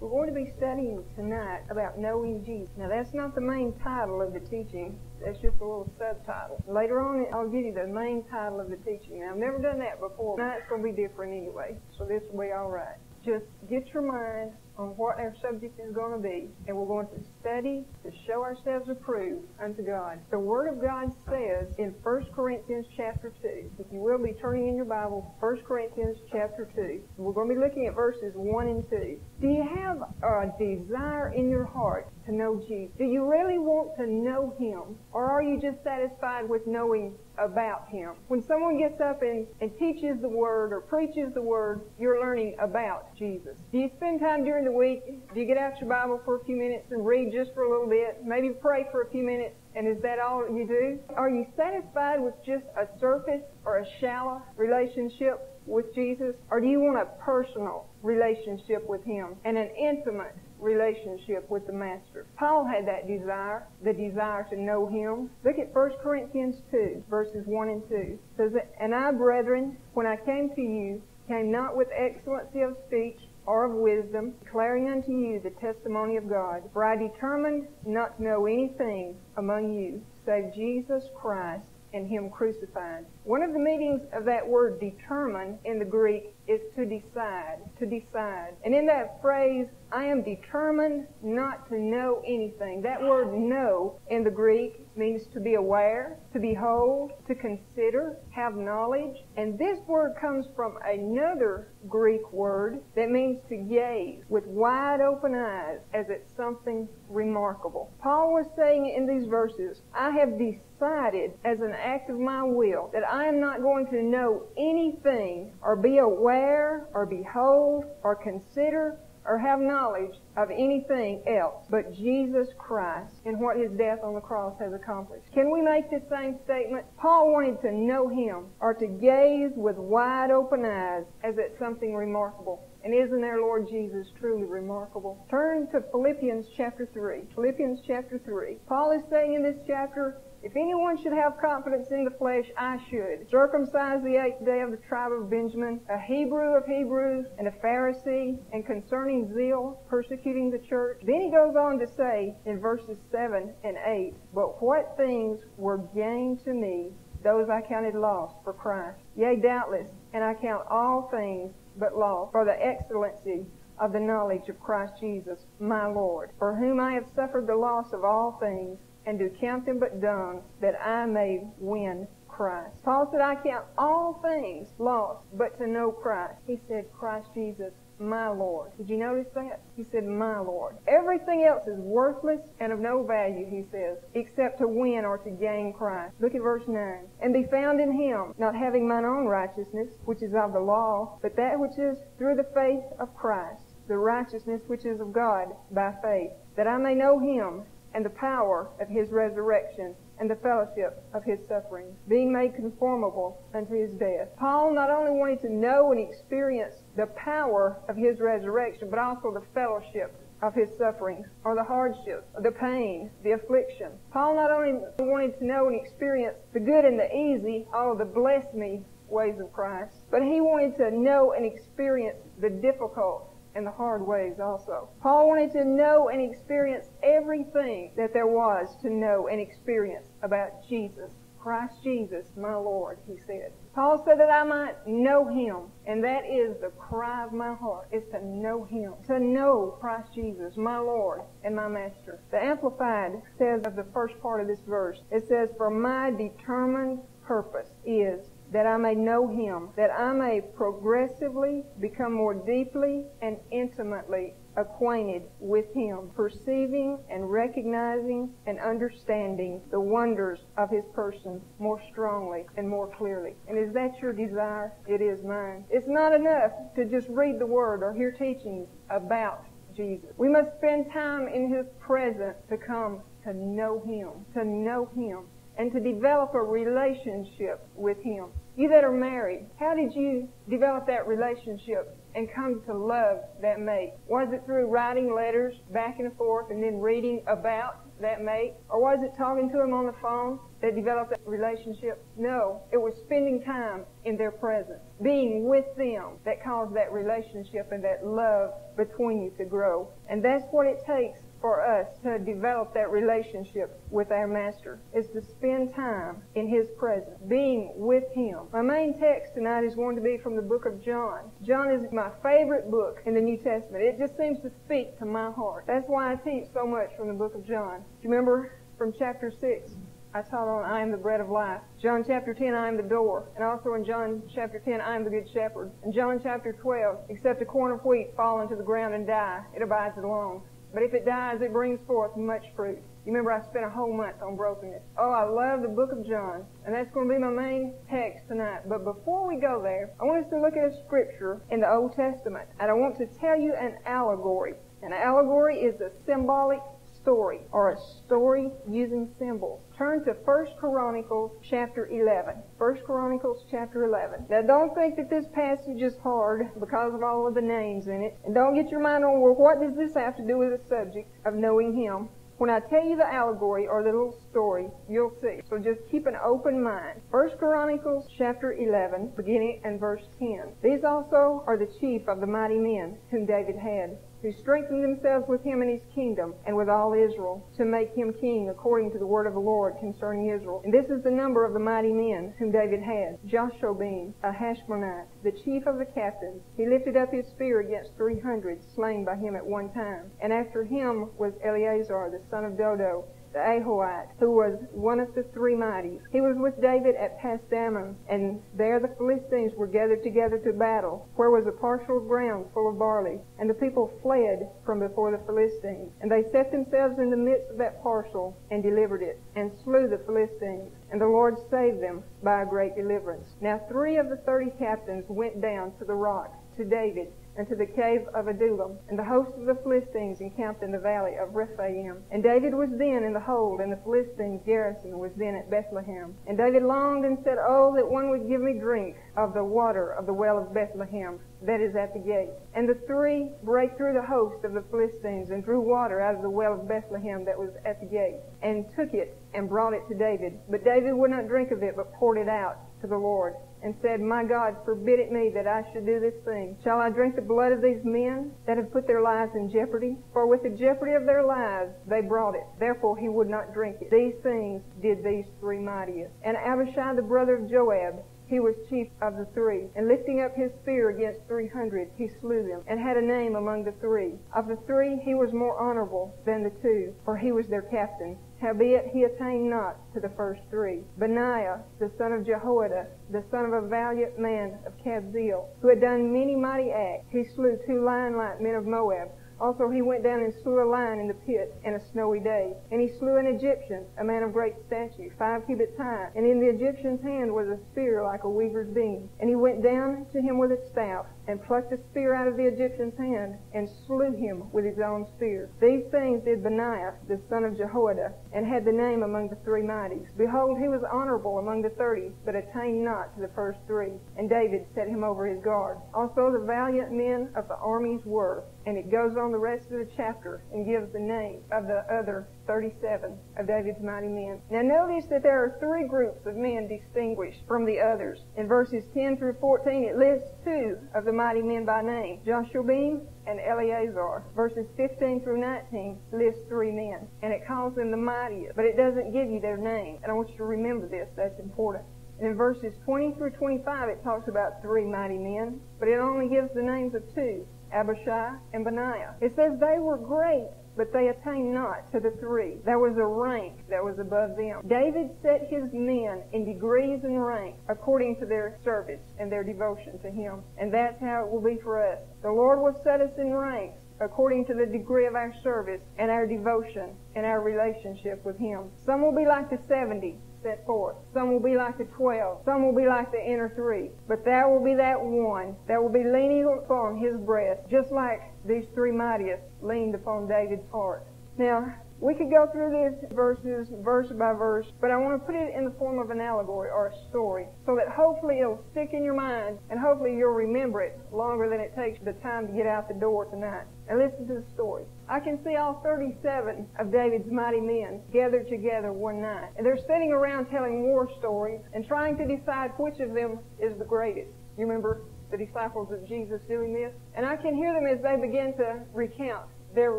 We're going to be studying tonight about knowing Jesus. Now, that's not the main title of the teaching. That's just a little subtitle. Later on, I'll give you the main title of the teaching. Now, I've never done that before. Tonight's going to be different anyway, so this will be all right. Just get your mind on what our subject is going to be, and we're going to study to show ourselves approved unto God. The Word of God says in 1 Corinthians chapter 2, if you will be turning in your Bible, 1 Corinthians chapter 2, we're going to be looking at verses 1 and 2. Do you have a desire in your heart to know Jesus? Do you really want to know Him? Or are you just satisfied with knowing about Him? When someone gets up and, and teaches the Word or preaches the Word, you're learning about Jesus. Do you spend time during the week? Do you get out your Bible for a few minutes and read just for a little bit? Maybe pray for a few minutes? And is that all you do? Are you satisfied with just a surface or a shallow relationship with Jesus? Or do you want a personal relationship with Him and an intimate relationship with the Master? Paul had that desire, the desire to know Him. Look at 1 Corinthians 2, verses 1 and 2. It says, And I, brethren, when I came to you, came not with excellency of speech or of wisdom, declaring unto you the testimony of God. For I determined not to know anything among you save Jesus Christ and Him crucified. One of the meanings of that word determine in the Greek is to decide, to decide. And in that phrase, I am determined not to know anything. That word know in the Greek means to be aware, to behold, to consider, have knowledge. And this word comes from another Greek word that means to gaze with wide open eyes as at something remarkable. Paul was saying in these verses, I have decided as an act of my will that I am not going to know anything or be aware or behold or consider or have knowledge of anything else but Jesus Christ and what his death on the cross has accomplished. Can we make this same statement? Paul wanted to know him or to gaze with wide open eyes as at something remarkable. And isn't our Lord Jesus truly remarkable? Turn to Philippians chapter 3. Philippians chapter 3. Paul is saying in this chapter, if anyone should have confidence in the flesh, I should. Circumcised the eighth day of the tribe of Benjamin, a Hebrew of Hebrews, and a Pharisee, and concerning zeal, persecuting the church. Then he goes on to say in verses 7 and 8, But what things were gained to me, those I counted lost for Christ. Yea, doubtless, and I count all things but loss for the excellency of the knowledge of Christ Jesus, my Lord, for whom I have suffered the loss of all things, and do count them but dung, that I may win Christ. Paul said, I count all things lost, but to know Christ. He said, Christ Jesus, my Lord. Did you notice that? He said, my Lord. Everything else is worthless and of no value, he says, except to win or to gain Christ. Look at verse 9. And be found in him, not having mine own righteousness, which is of the law, but that which is through the faith of Christ, the righteousness which is of God by faith, that I may know him and the power of his resurrection and the fellowship of his sufferings, being made conformable unto his death. Paul not only wanted to know and experience the power of his resurrection, but also the fellowship of his sufferings, or the hardship, or the pain, the affliction. Paul not only wanted to know and experience the good and the easy, all the bless me ways of Christ, but he wanted to know and experience the difficult and the hard ways also. Paul wanted to know and experience everything that there was to know and experience about Jesus. Christ Jesus, my Lord, he said. Paul said that I might know him, and that is the cry of my heart, is to know him, to know Christ Jesus, my Lord and my Master. The Amplified says of the first part of this verse, it says, For my determined purpose is that I may know him, that I may progressively become more deeply and intimately acquainted with him, perceiving and recognizing and understanding the wonders of his person more strongly and more clearly. And is that your desire? It is mine. It's not enough to just read the word or hear teachings about Jesus. We must spend time in his presence to come to know him, to know him and to develop a relationship with Him. You that are married, how did you develop that relationship and come to love that mate? Was it through writing letters back and forth and then reading about that mate? Or was it talking to him on the phone that developed that relationship? No. It was spending time in their presence, being with them that caused that relationship and that love between you to grow. And that's what it takes for us to develop that relationship with our Master is to spend time in His presence, being with Him. My main text tonight is going to be from the book of John. John is my favorite book in the New Testament. It just seems to speak to my heart. That's why I teach so much from the book of John. Do you remember from chapter 6? I taught on I am the bread of life. John chapter 10, I am the door. And also in John chapter 10, I am the good shepherd. In John chapter 12, except a corn of wheat fall into the ground and die, it abides alone. But if it dies, it brings forth much fruit. You remember I spent a whole month on brokenness. Oh, I love the book of John, and that's going to be my main text tonight. But before we go there, I want us to look at a scripture in the Old Testament, and I want to tell you an allegory. An allegory is a symbolic story or a story using symbols. Turn to 1 Chronicles chapter 11. 1 Chronicles chapter 11. Now don't think that this passage is hard because of all of the names in it. And don't get your mind on, well, what does this have to do with the subject of knowing Him? When I tell you the allegory or the little story, you'll see. So just keep an open mind. First Chronicles chapter 11, beginning and verse 10. These also are the chief of the mighty men whom David had who strengthened themselves with him and his kingdom and with all Israel to make him king according to the word of the Lord concerning Israel. And this is the number of the mighty men whom David had. Jashobeam, a Hachmonite, the chief of the captains. He lifted up his spear against three hundred slain by him at one time. And after him was Eleazar, the son of Dodo, the Ahohite, who was one of the three mighties. He was with David at Pasdammim, and there the Philistines were gathered together to battle, where was a parcel of ground full of barley. And the people fled from before the Philistines. And they set themselves in the midst of that parcel, and delivered it, and slew the Philistines. And the Lord saved them by a great deliverance. Now three of the thirty captains went down to the rock to David and to the cave of Adullam. And the host of the Philistines encamped in the valley of Rephaim. And David was then in the hold, and the Philistines' garrison was then at Bethlehem. And David longed and said, Oh, that one would give me drink of the water of the well of Bethlehem that is at the gate. And the three brake through the host of the Philistines and drew water out of the well of Bethlehem that was at the gate, and took it and brought it to David. But David would not drink of it, but poured it out to the Lord and said, My God, forbid it me that I should do this thing. Shall I drink the blood of these men that have put their lives in jeopardy? For with the jeopardy of their lives they brought it. Therefore he would not drink it. These things did these three mightiest. And Abishai the brother of Joab, he was chief of the three. And lifting up his spear against three hundred, he slew them, and had a name among the three. Of the three, he was more honorable than the two, for he was their captain. Howbeit he attained not to the first three. Benaiah, the son of Jehoiada, the son of a valiant man of Kabzeel, who had done many mighty acts, he slew two lion-like men of Moab, also he went down and slew a lion in the pit in a snowy day. And he slew an Egyptian, a man of great stature, five cubits high. And in the Egyptian's hand was a spear like a weaver's beam. And he went down to him with a staff, and plucked the spear out of the Egyptian's hand, and slew him with his own spear. These things did Benaiah, the son of Jehoiada, and had the name among the three mighties. Behold, he was honorable among the thirty, but attained not to the first three. And David set him over his guard. Also the valiant men of the armies were, and it goes on the rest of the chapter and gives the name of the other 37 of David's mighty men. Now notice that there are three groups of men distinguished from the others. In verses 10 through 14, it lists two of the mighty men by name, Jashobeam and Eleazar. Verses 15 through 19 lists three men, and it calls them the mightiest, but it doesn't give you their name. And I want you to remember this, that's important. And in verses 20 through 25, it talks about three mighty men, but it only gives the names of two. Abishai, and Benaiah. It says they were great, but they attained not to the three. There was a rank that was above them. David set his men in degrees and rank according to their service and their devotion to him. And that's how it will be for us. The Lord will set us in ranks according to the degree of our service and our devotion and our relationship with Him. Some will be like the 70 set forth. Some will be like the twelve. Some will be like the inner three. But there will be that one that will be leaning upon his breast, just like these three mightiest leaned upon David's heart. Now, we could go through these verses verse by verse, but I want to put it in the form of an allegory or a story so that hopefully it'll stick in your mind and hopefully you'll remember it longer than it takes the time to get out the door tonight. And listen to the story. I can see all 37 of David's mighty men gathered together one night. And they're sitting around telling war stories and trying to decide which of them is the greatest. You remember the disciples of Jesus doing this? And I can hear them as they begin to recount their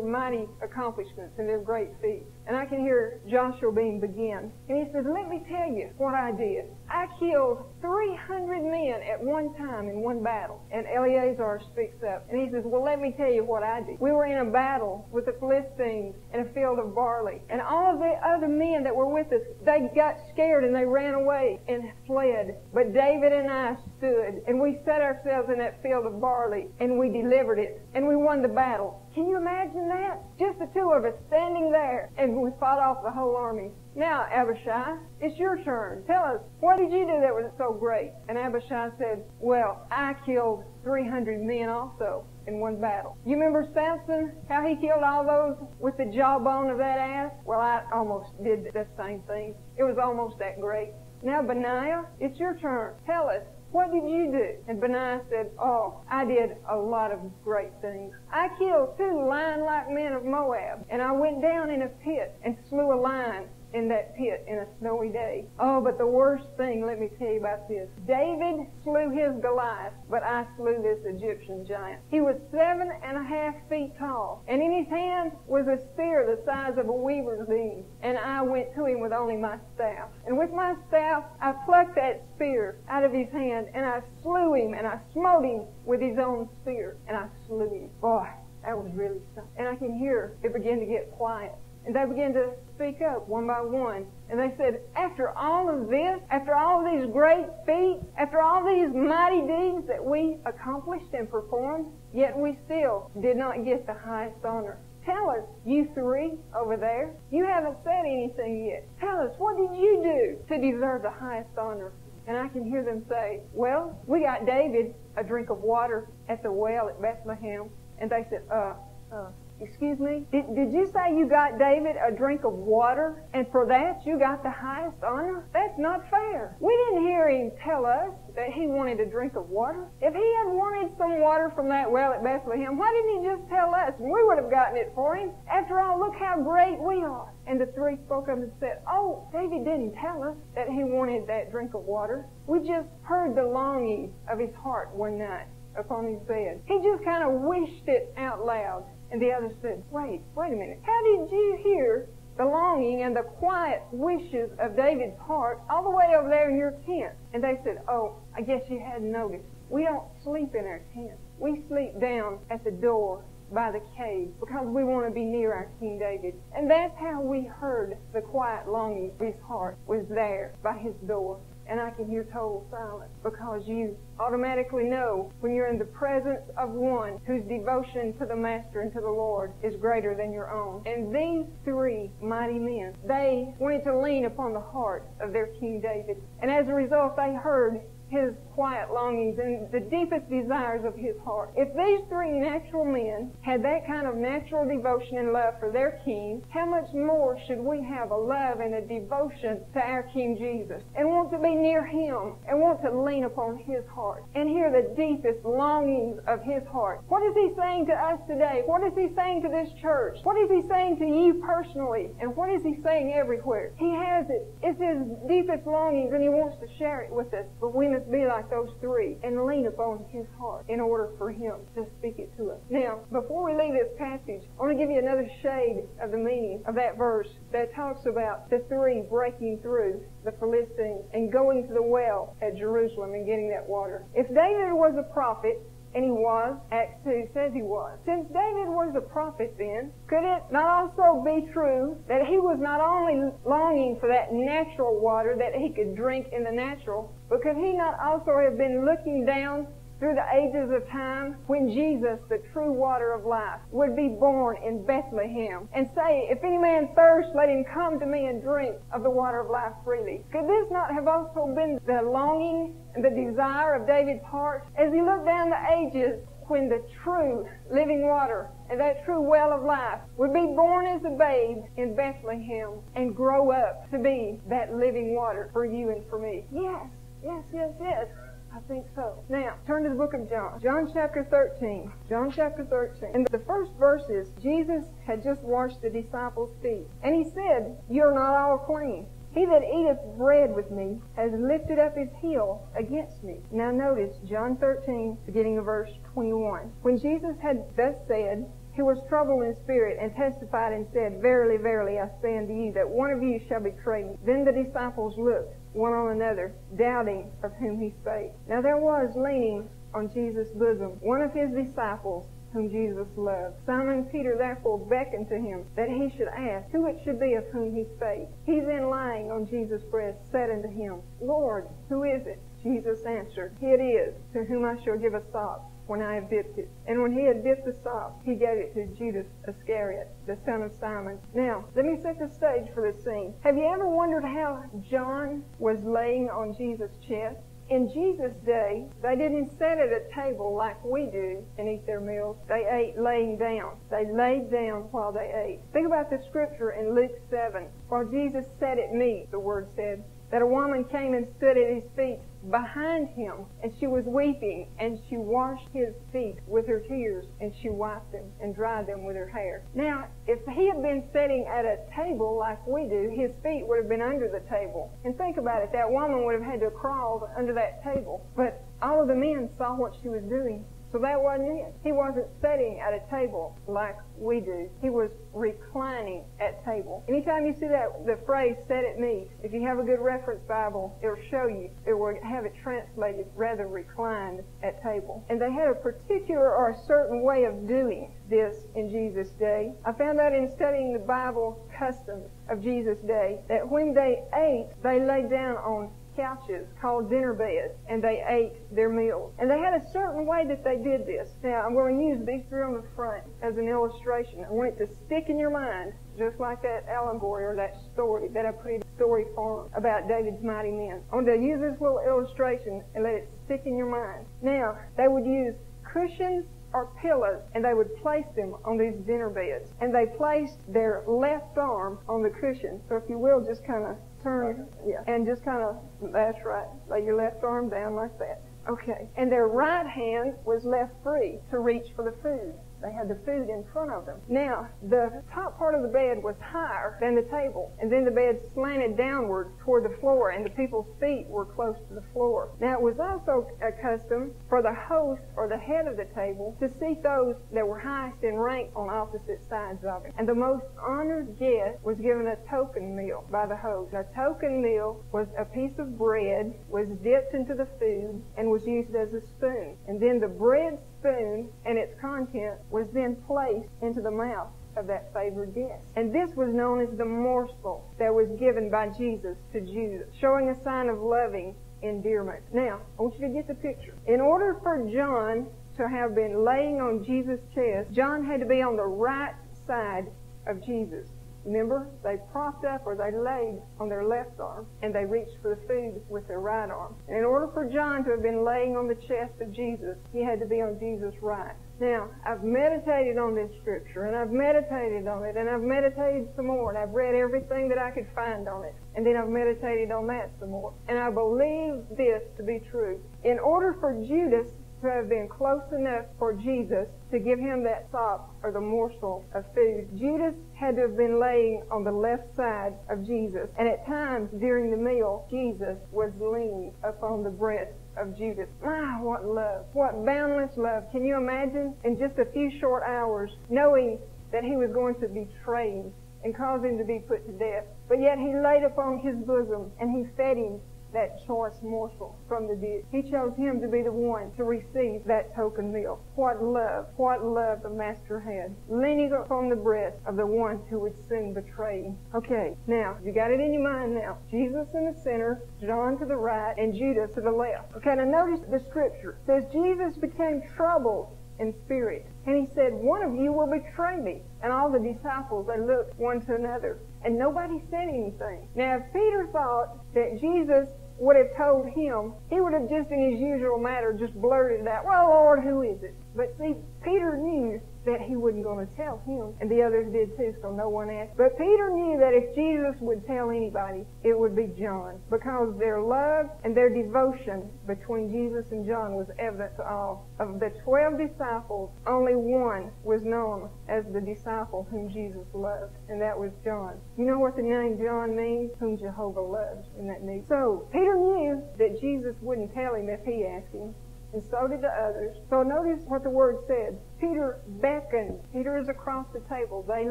mighty accomplishments and their great feats. And I can hear Jashobeam begin. And he says, let me tell you what I did. I killed 300 men at one time in one battle. And Eleazar speaks up. And he says, well, let me tell you what I did. We were in a battle with the Philistines in a field of barley. And all of the other men that were with us, they got scared and they ran away and fled. But David and I stood and we set ourselves in that field of barley and we delivered it and we won the battle. Can you imagine that? Just the two of us standing there and we fought off the whole army. Now, Abishai, it's your turn. Tell us, what did you do that was so great? And Abishai said, well, I killed 300 men also in one battle. You remember Samson, how he killed all those with the jawbone of that ass? Well, I almost did the same thing. It was almost that great. Now, Benaiah, it's your turn. Tell us, what did you do? And Benaiah said, Oh, I did a lot of great things. I killed two lion-like men of Moab, and I went down in a pit and slew a lion in that pit in a snowy day. Oh, but the worst thing, let me tell you about this. David slew his Goliath, but I slew this Egyptian giant. He was seven and a half feet tall, and in his hand was a spear the size of a weaver's beam. And I went to him with only my staff. And with my staff, I plucked that spear out of his hand, and I slew him, and I smote him with his own spear, and I slew him. Boy, that was really something. And I can hear it begin to get quiet. And they began to speak up one by one. And they said, after all of this, after all of these great feats, after all these mighty deeds that we accomplished and performed, yet we still did not get the highest honor. Tell us, you three over there, you haven't said anything yet. Tell us, what did you do to deserve the highest honor? And I can hear them say, well, we got David a drink of water at the well at Bethlehem. And they said, uh, uh, Excuse me? Did, did you say you got David a drink of water and for that you got the highest honor? That's not fair. We didn't hear him tell us that he wanted a drink of water. If he had wanted some water from that well at Bethlehem, why didn't he just tell us and we would have gotten it for him? After all, look how great we are. And the three spoke up and said, Oh, David didn't tell us that he wanted that drink of water. We just heard the longing of his heart one night upon his bed. He just kind of wished it out loud. And the other said, Wait, wait a minute. How did you hear the longing and the quiet wishes of David's heart all the way over there in your tent? And they said, Oh, I guess you hadn't noticed. We don't sleep in our tent. We sleep down at the door by the cave because we want to be near our King David. And that's how we heard the quiet longing of his heart was there by his door and I can hear total silence because you automatically know when you're in the presence of one whose devotion to the Master and to the Lord is greater than your own. And these three mighty men, they wanted to lean upon the heart of their King David. And as a result, they heard his quiet longings and the deepest desires of his heart. If these three natural men had that kind of natural devotion and love for their king, how much more should we have a love and a devotion to our King Jesus and want to be near him and want to lean upon his heart and hear the deepest longings of his heart? What is he saying to us today? What is he saying to this church? What is he saying to you personally? And what is he saying everywhere? He has it. It's his deepest longings and he wants to share it with us. But we must be like those three and lean upon his heart in order for him to speak it to us. Now, before we leave this passage, I want to give you another shade of the meaning of that verse that talks about the three breaking through the Philistines and going to the well at Jerusalem and getting that water. If David was a prophet, and he was. Acts 2 says he was. Since David was a prophet then, could it not also be true that he was not only longing for that natural water that he could drink in the natural, but could he not also have been looking down through the ages of time when Jesus, the true water of life, would be born in Bethlehem and say, If any man thirst, let him come to me and drink of the water of life freely. Could this not have also been the longing and the desire of David's heart as he looked down the ages when the true living water and that true well of life would be born as a babe in Bethlehem and grow up to be that living water for you and for me? Yes, yes, yes, yes. I think so. Now, turn to the book of John. John chapter 13. John chapter 13. In the first verses, Jesus had just washed the disciples' feet. And he said, You're not all clean. He that eateth bread with me has lifted up his heel against me. Now notice John 13, beginning of verse 21. When Jesus had thus said, he was troubled in spirit and testified and said, Verily, verily, I say unto you, that one of you shall betray me. Then the disciples looked one on another, doubting of whom he spake. Now there was leaning on Jesus' bosom one of his disciples whom Jesus loved. Simon Peter therefore beckoned to him that he should ask who it should be of whom he spake. He then lying on Jesus' breast said unto him, Lord, who is it? Jesus answered, He It is, to whom I shall give a sop when I have dipped it. And when he had dipped the sop, he gave it to Judas Iscariot, the son of Simon. Now, let me set the stage for this scene. Have you ever wondered how John was laying on Jesus' chest? In Jesus' day, they didn't sit at a table like we do and eat their meals. They ate laying down. They laid down while they ate. Think about the scripture in Luke 7. While Jesus sat at meat, the word said, that a woman came and stood at his feet behind him, and she was weeping, and she washed his feet with her tears, and she wiped them and dried them with her hair. Now, if he had been sitting at a table like we do, his feet would have been under the table. And think about it, that woman would have had to crawl under that table. But all of the men saw what she was doing. So that wasn't it. He wasn't sitting at a table like we do. He was reclining at table. Anytime you see that the phrase "set at meat," if you have a good reference Bible, it'll show you. It will have it translated rather reclined at table. And they had a particular or a certain way of doing this in Jesus' day. I found out in studying the Bible customs of Jesus' day that when they ate, they lay down on couches called dinner beds and they ate their meals. And they had a certain way that they did this. Now, I'm going to use these three on the front as an illustration. I want it to stick in your mind, just like that allegory or that story that I put in story form about David's mighty men. I want to use this little illustration and let it stick in your mind. Now, they would use cushions or pillows and they would place them on these dinner beds. And they placed their left arm on the cushion. So if you will, just kind of turn, yeah, and just kind of, that's right, lay your left arm down like that. Okay. And their right hand was left free to reach for the food. They had the food in front of them. Now, the top part of the bed was higher than the table, and then the bed slanted downward toward the floor, and the people's feet were close to the floor. Now, it was also a custom for the host or the head of the table to seat those that were highest in rank on opposite sides of him. And the most honored guest was given a token meal by the host. A token meal was a piece of bread, was dipped into the food, and was used as a spoon. And then the bread spoon and its content was then placed into the mouth of that favored guest. And this was known as the morsel that was given by Jesus to Judas, showing a sign of loving endearment. Now, I want you to get the picture. In order for John to have been laying on Jesus' chest, John had to be on the right side of Jesus. Remember, they propped up or they laid on their left arm and they reached for the food with their right arm. And in order for John to have been laying on the chest of Jesus, he had to be on Jesus' right. Now, I've meditated on this scripture and I've meditated on it and I've meditated some more and I've read everything that I could find on it. And then I've meditated on that some more. And I believe this to be true. In order for Judas to have been close enough for Jesus to give him that sop or the morsel of food. Judas had to have been laying on the left side of Jesus, and at times during the meal, Jesus was leaning upon the breast of Judas. My, what love. What boundless love. Can you imagine in just a few short hours knowing that he was going to betray him and cause him to be put to death? But yet he laid upon his bosom and he fed him that choice morsel from the dish. He chose him to be the one to receive that token meal. What love, what love the Master had, leaning upon the breast of the one who would soon betray him. Okay, now, you got it in your mind now. Jesus in the center, John to the right, and Judas to the left. Okay, now notice the scripture. It says, Jesus became troubled in spirit. And he said, One of you will betray me. And all the disciples, they looked one to another. And nobody said anything. Now, if Peter thought that Jesus would have told him, he would have just in his usual manner just blurted out, well, Lord, who is it? But see, Peter knew that he wasn't going to tell him, and the others did too, so no one asked. But Peter knew that if Jesus would tell anybody, it would be John, because their love and their devotion between Jesus and John was evident to all. Of the twelve disciples, only one was known as the disciple whom Jesus loved, and that was John. You know what the name John means? Whom Jehovah loves, in that neat? So Peter knew that Jesus wouldn't tell him if he asked him and so did the others. So notice what the word said. Peter beckoned. Peter is across the table. They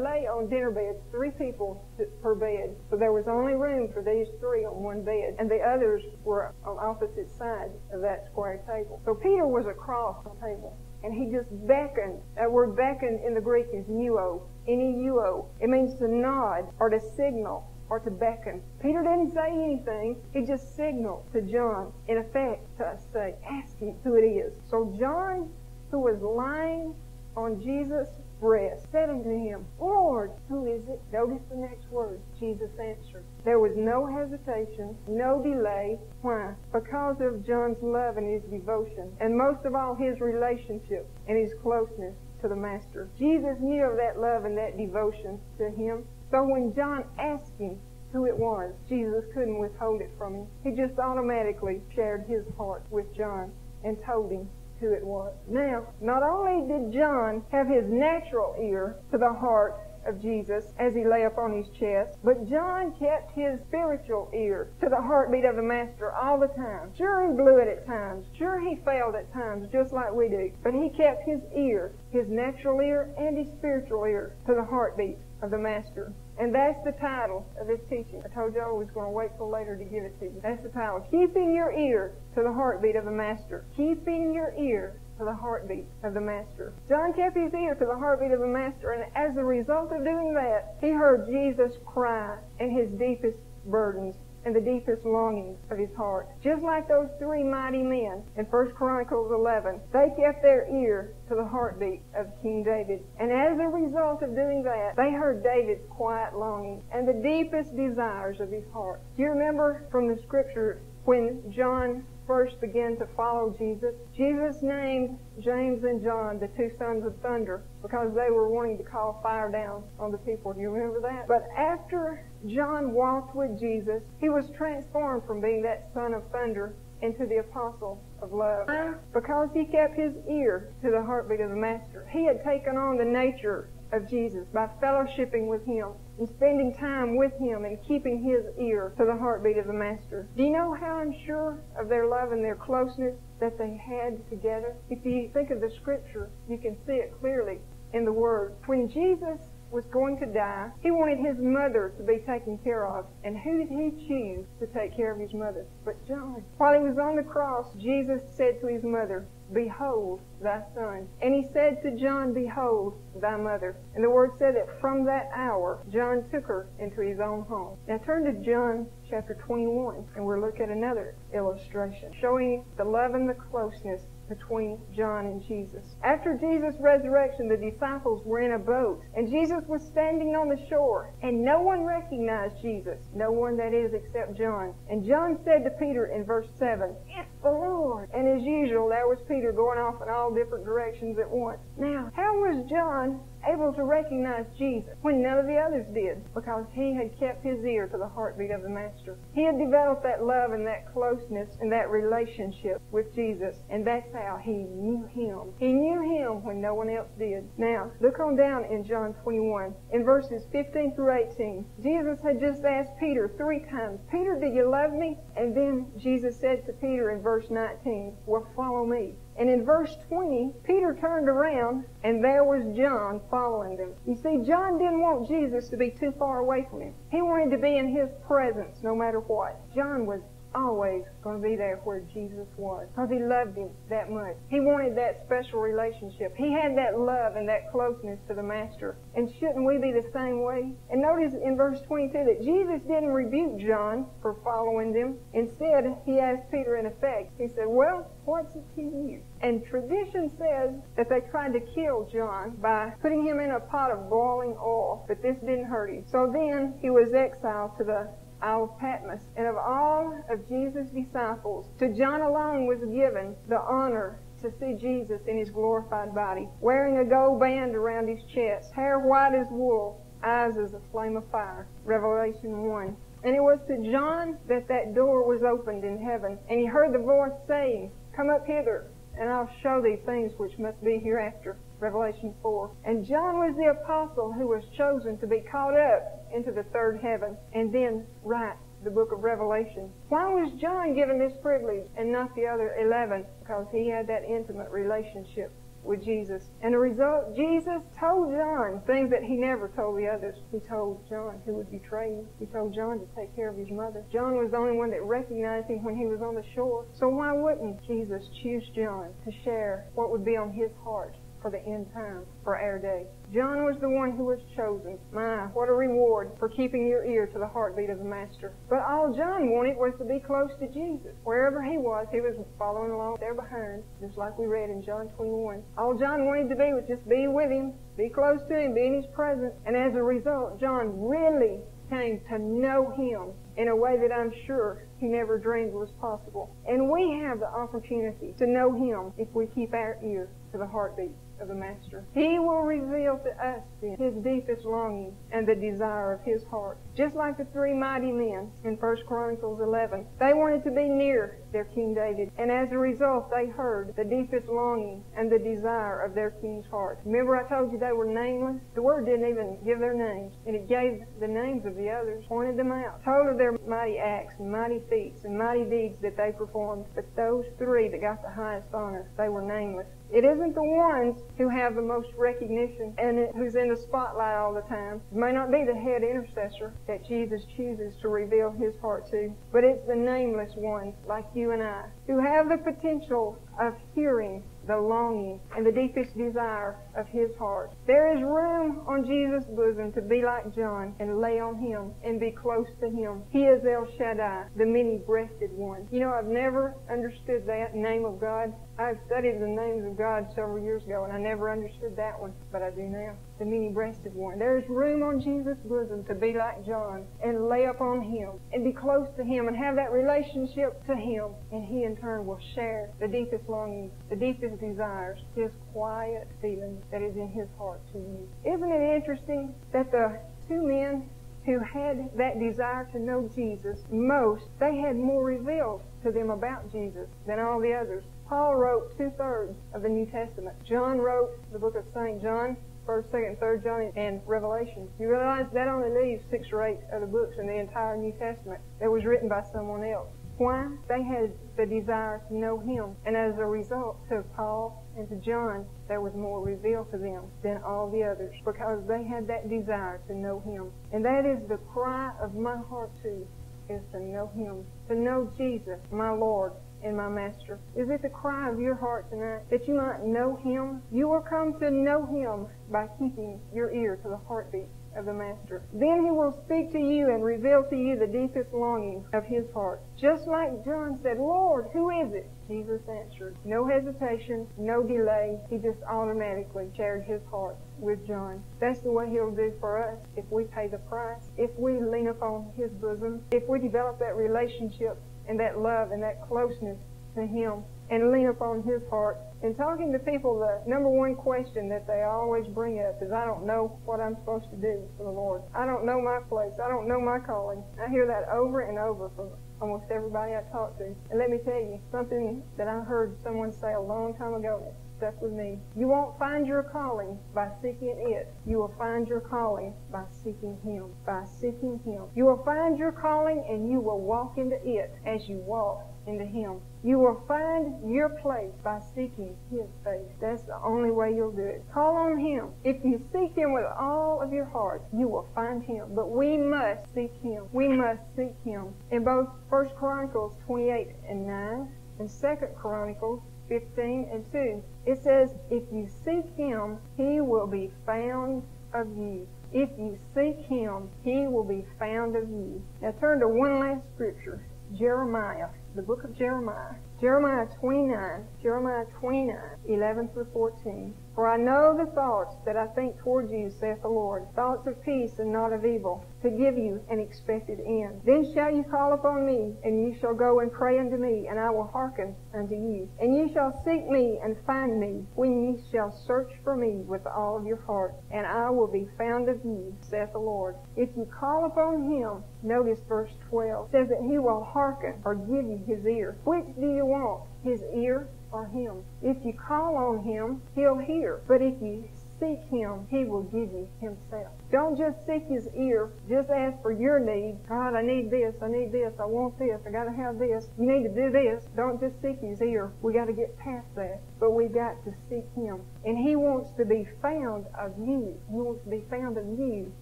lay on dinner beds, three people per bed. So there was only room for these three on one bed. And the others were on opposite sides of that square table. So Peter was across the table. And he just beckoned. That word beckon in the Greek is nuo. N-E-U-O. It means to nod or to signal or to beckon. Peter didn't say anything. He just signaled to John, in effect, to say, ask him who it is. So John, who was lying on Jesus' breast, said unto him, Lord, who is it? Notice the next word. Jesus answered. There was no hesitation, no delay. Why? Because of John's love and his devotion, and most of all his relationship and his closeness to the Master. Jesus knew of that love and that devotion to him. So when John asked him who it was, Jesus couldn't withhold it from him. He just automatically shared his heart with John and told him who it was. Now, not only did John have his natural ear to the heart of Jesus as he lay upon his chest, but John kept his spiritual ear to the heartbeat of the Master all the time. Sure, he blew it at times. Sure, he failed at times, just like we do. But he kept his ear, his natural ear and his spiritual ear, to the heartbeat of the Master. And that's the title of this teaching. I told you I was going to wait till later to give it to you. That's the title. Keeping your ear to the heartbeat of the Master. Keeping your ear to the heartbeat of the Master. John kept his ear to the heartbeat of the Master, and as a result of doing that, he heard Jesus cry in his deepest burdens and the deepest longings of his heart. Just like those three mighty men in 1 Chronicles 11, they kept their ear to the heartbeat of King David. And as a result of doing that, they heard David's quiet longing and the deepest desires of his heart. Do you remember from the scripture when John first began to follow Jesus, Jesus named James and John the two sons of thunder because they were wanting to call fire down on the people. Do you remember that? But after John walked with Jesus, he was transformed from being that son of thunder into the apostle of love. Because he kept his ear to the heartbeat of the Master. He had taken on the nature of Jesus by fellowshipping with him and spending time with him and keeping his ear to the heartbeat of the Master. Do you know how I'm sure of their love and their closeness that they had together? If you think of the scripture, you can see it clearly in the Word. When Jesus was going to die, he wanted his mother to be taken care of. And who did he choose to take care of his mother? But John. While he was on the cross, Jesus said to his mother, Behold thy son. And he said to John, Behold thy mother. And the word said that from that hour, John took her into his own home. Now turn to John chapter 21, and we'll look at another illustration showing the love and the closeness between John and Jesus. After Jesus' resurrection, the disciples were in a boat, and Jesus was standing on the shore, and no one recognized Jesus. No one, that is, except John. And John said to Peter in verse 7, It's the Lord. And as usual, there was Peter going off in all different directions at once. Now, how was John able to recognize Jesus when none of the others did because he had kept his ear to the heartbeat of the Master. He had developed that love and that closeness and that relationship with Jesus, and that's how he knew him. He knew him when no one else did. Now, look on down in John 21. In verses 15 through 18, Jesus had just asked Peter three times, Peter, do you love me? And then Jesus said to Peter in verse 19, well, follow me. And in verse 20, Peter turned around and there was John following them. You see, John didn't want Jesus to be too far away from him. He wanted to be in his presence no matter what. John was always going to be there where Jesus was because he loved him that much. He wanted that special relationship. He had that love and that closeness to the Master. And shouldn't we be the same way? And notice in verse 22 that Jesus didn't rebuke John for following them. Instead, he asked Peter in effect, he said, well, what's it to you? And tradition says that they tried to kill John by putting him in a pot of boiling oil, but this didn't hurt him. So then he was exiled to the Isle of Patmos. And of all of Jesus' disciples, to John alone was given the honor to see Jesus in his glorified body, wearing a gold band around his chest, hair white as wool, eyes as a flame of fire. Revelation 1. And it was to John that that door was opened in heaven, and he heard the voice saying, Come up hither, and I'll show thee things which must be hereafter. Revelation 4. And John was the apostle who was chosen to be caught up into the third heaven and then write the book of Revelation. Why was John given this privilege and not the other 11? Because he had that intimate relationship with Jesus. And the result, Jesus told John things that he never told the others. He told John who would betray him. He told John to take care of his mother. John was the only one that recognized him when he was on the shore. So why wouldn't Jesus choose John to share what would be on his heart? for the end time, for our day. John was the one who was chosen. My, what a reward for keeping your ear to the heartbeat of the Master. But all John wanted was to be close to Jesus. Wherever he was, he was following along there behind, just like we read in John 21. All John wanted to be was just be with him, be close to him, be in his presence. And as a result, John really came to know him in a way that I'm sure he never dreamed was possible. And we have the opportunity to know him if we keep our ear to the heartbeat of the Master. He will reveal to us then his deepest longing and the desire of his heart. Just like the three mighty men in 1 Chronicles 11. They wanted to be near their King David, and as a result they heard the deepest longing and the desire of their king's heart. Remember I told you they were nameless? The Word didn't even give their names, and it gave the names of the others, pointed them out, told of their mighty acts and mighty feats and mighty deeds that they performed. But those three that got the highest honor, they were nameless. It isn't the ones who have the most recognition and who's in the spotlight all the time. It may not be the head intercessor that Jesus chooses to reveal his heart to, but it's the nameless ones like you and I who have the potential of hearing the longing and the deepest desire of his heart. There is room on Jesus' bosom to be like John and lay on him and be close to him. He is El Shaddai, the many-breasted one. You know, I've never understood that name of God. I've studied the names of God several years ago and I never understood that one, but I do now. The many-breasted one. There is room on Jesus' bosom to be like John and lay upon him and be close to him and have that relationship to him and he in turn will share the deepest longings, the deepest desires, his quiet feeling that is in his heart to you. Isn't it interesting that the two men who had that desire to know Jesus most, they had more revealed to them about Jesus than all the others. Paul wrote two thirds of the New Testament. John wrote the book of St. John, 1st, 2nd, 3rd John, and Revelation. You realize that only leaves six or eight of the books in the entire New Testament that was written by someone else. Why? They had the desire to know Him. And as a result, to Paul and to John, there was more revealed to them than all the others because they had that desire to know Him. And that is the cry of my heart too, is to know Him, to know Jesus, my Lord and my Master. Is it the cry of your heart tonight that you might know Him? You will come to know Him by keeping your ear to the heartbeat of the Master. Then he will speak to you and reveal to you the deepest longing of his heart. Just like John said, Lord, who is it? Jesus answered. No hesitation, no delay. He just automatically shared his heart with John. That's the way he'll do for us if we pay the price, if we lean upon his bosom, if we develop that relationship and that love and that closeness to him and lean upon his heart. In talking to people, the number one question that they always bring up is, I don't know what I'm supposed to do for the Lord. I don't know my place. I don't know my calling. I hear that over and over from almost everybody I talk to. And let me tell you, something that I heard someone say a long time ago stuck with me. You won't find your calling by seeking it. You will find your calling by seeking Him. By seeking Him. You will find your calling and you will walk into it as you walk into Him. You will find your place by seeking His face. That's the only way you'll do it. Call on Him. If you seek Him with all of your heart, you will find Him. But we must seek Him. We must seek Him. In both 1 Chronicles 28 and 9 and 2 Chronicles 15 and 2, it says, If you seek Him, He will be found of you. If you seek Him, He will be found of you. Now turn to one last scripture. Jeremiah, the book of Jeremiah, Jeremiah 29, Jeremiah 29, 11 through 14. For I know the thoughts that I think toward you, saith the Lord, thoughts of peace and not of evil, to give you an expected end. Then shall you call upon me, and you shall go and pray unto me, and I will hearken unto you. And you shall seek me and find me, when ye shall search for me with all of your heart, and I will be found of you, saith the Lord. If you call upon him, notice verse 12, says that he will hearken or give you his ear. Which do you want? His ear him. If you call on him, he'll hear. But if you seek him, he will give you himself. Don't just seek his ear. Just ask for your need. God, I need this. I need this. I want this. I got to have this. You need to do this. Don't just seek his ear. We got to get past that. But we got to seek him. And he wants to be found of you. He wants to be found of you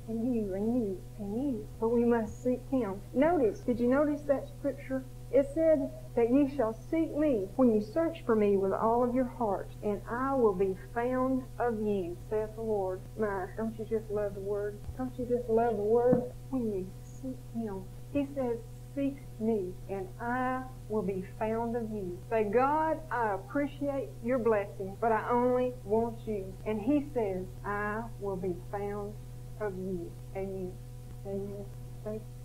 and you and you and you. But we must seek him. Notice, did you notice that scripture? It said that ye shall seek me when you search for me with all of your heart, and I will be found of you, saith the Lord. My, don't you just love the word? Don't you just love the word? When you seek him. He says, seek me, and I will be found of you. Say, God, I appreciate your blessing, but I only want you. And he says, I will be found of you. Amen. Amen. Thank you.